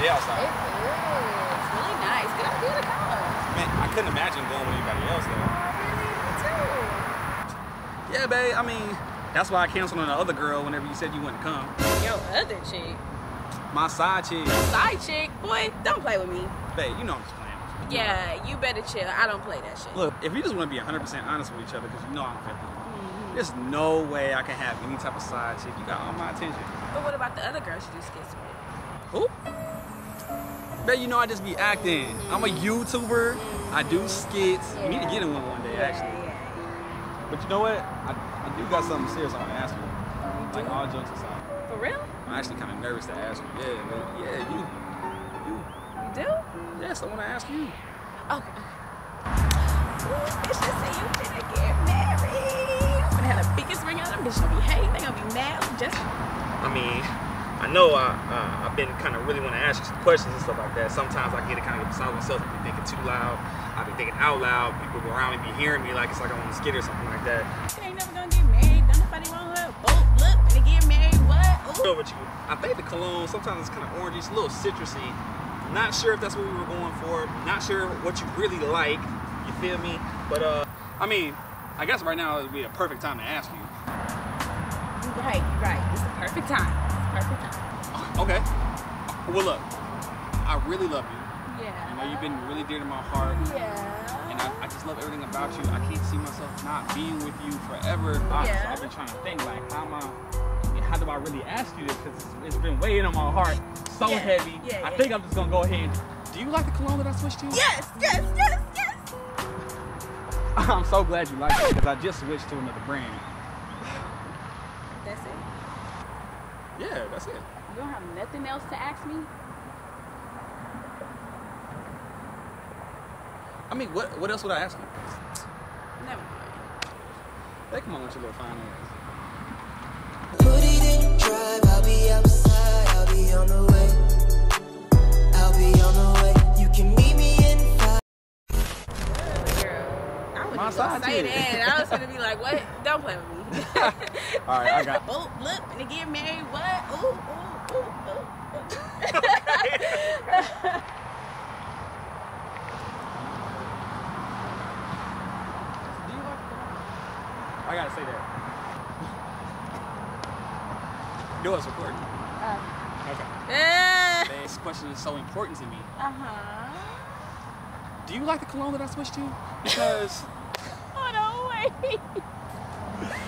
a it's a pretty good day outside. is. It's really nice. Out of the car. Man, I couldn't imagine going with anybody else though. Too. Yeah, babe. I mean, that's why I canceled on the other girl whenever you said you wouldn't come. Yo, other chick. My side chick. Side chick. Boy, don't play with me. Babe, you know I'm just playing. with you. Yeah, you better chill. I don't play that shit. Look, if you just want to be 100% honest with each other, because you know I'm 50, Mhm. there's no way I can have any type of side chick. You got all my attention. But what about the other girls you just skits with? Who? Bet you know I just be acting. I'm a YouTuber. I do skits. You need to get in one one day, Yeah, actually. yeah, But you know what? I, I do got something serious I want to ask you. Like do? all jokes aside. For real? I'm actually kind of nervous to ask you. Yeah, man. Yeah, you. You. You do? Yes, I want to ask you. Okay. Ooh, bitch, just say you finna get married. I'm gonna have the biggest ring on them. Bitch gonna be hate. They gonna be mad. Just I mean, I know I, uh, I've been kind of really want to ask you some questions and stuff like that. Sometimes I get it kind of beside myself. I've been thinking too loud. I've been thinking out loud. People around me be hearing me like it's like I'm on a skit or something like that. She ain't never gonna get married. Don't nobody want her. Boat look and get married. What? Ooh. with you. I think the cologne sometimes it's kind of orangey, it's a little citrusy. Not sure if that's what we were going for. Not sure what you really like. You feel me? But uh, I mean, I guess right now it would be a perfect time to ask you. You're right, you right. It's the perfect time. It's perfect time. Okay. Well, look, I really love you. Yeah. You know, you've been really dear to my heart, Yeah. and I, I just love everything about you. I can't see myself not being with you forever. I, so Yeah. I've been trying to think, like, how am I? How do I really ask you this? Because it's been weighing on my heart so Yeah. heavy. Yeah, I yeah. think I'm just gonna go ahead. and- Do you like the cologne that I switched to? Yes, yes, yes, yes. I'm so glad you like it because I just switched to another brand. That's it. Yeah, that's it. You don't have nothing else to ask me? I mean, what what else would I ask you? Never mind. Hey, come on with your little fine ass. My side say chick. that. I was gonna be like, what? Don't play with me. All right, I got. Oh, look, and get married. What? Ooh, ooh, ooh, ooh, ooh. Do you like cologne? I gotta say that. Know what's recording? Uh, Okay. uh This question is so important to me. Uh huh. Do you like the cologne that I switched to? Because Wait.